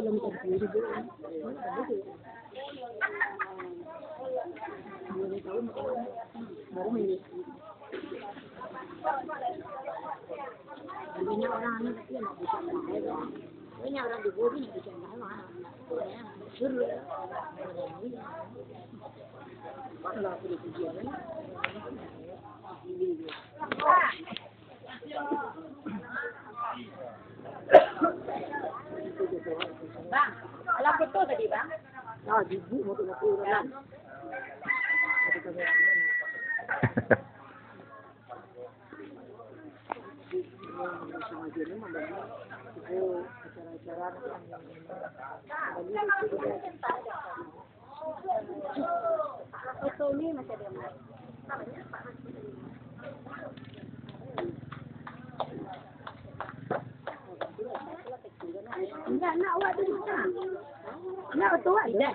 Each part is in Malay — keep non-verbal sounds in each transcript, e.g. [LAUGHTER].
belum terdiri dulu. Baru ini. Banyak orang ini tapi nggak bisa mahal ya. Banyak orang di bumi nggak bisa mahal mah. Ya, suruh. Kalau aku dijualan. Bang, alam ko to tadi bang. Ah, di bu mo to na puro lang. Ito ni masih ada yang Enggak, nak awak tu tak. Nak betul awak Tidak.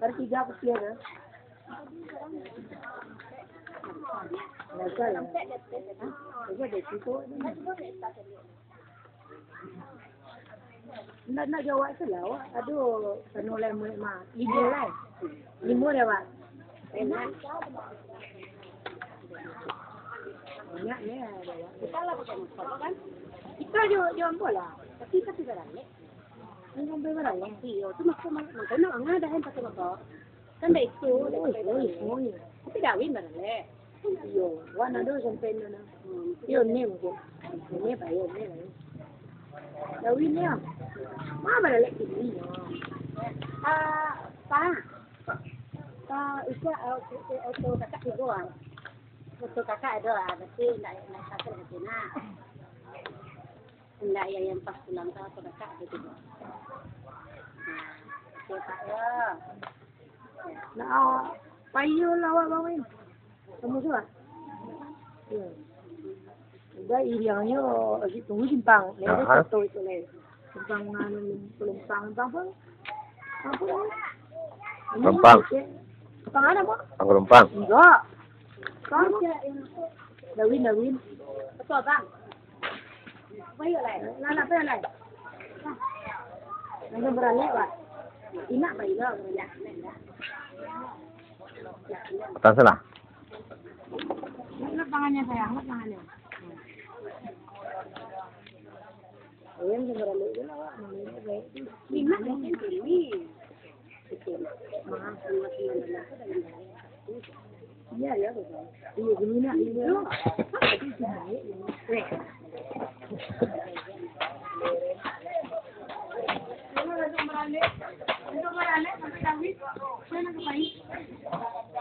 Baru tiga apa ke? Ada situ. Nak nak jawab salah awak. Aduh, penoleh mulut mah. Lima lah. Lima dah awak. Enak. Banyak ni ada. Kita lah pakai motor kan? Kita jual jual bola. Tapi kita tidak ada. Ini kan berapa ya? Iya, tu mak mak mak kena angah dah pakai motor. Kan dah itu, dah pakai motor. Tapi dah win dah le. Iya, wana do sampai na. Iyo ni mungkin. Ni pa yo ni. Dah win ya. Mama dah lek ni. Ah, pa. Pa, isa auto kakak ibu ah. Auto kakak ada ah, tapi nak nak kakak ke sini. Enggak yang yang pas pulang ke auto kakak ada juga. Nah, okay, ya. Nah, payo lah awak bawin. Kamu suka? Ya. Udah iriangnya lagi tunggu simpang. Lewat Aha. satu itu leh. Simpang anu pelumpang apa? Apa? Ini Pelumpang. Simpang ada apa? Ang rumpang. Enggak. Kamu? Dawin, Dawin. Betul bang. Apa yuk lai? Nana apa yang lai? Nana berani pak. Ina apa ina berani? Tan sana. Ano pangannya sayang? Ano pangannya? Ayun, sa marami yun ako. Lima na yun, Tini. Mga Iya, ya, betul. Nak, ini ya. Itu [LAUGHS] baik, ini. Eh. Ano na ito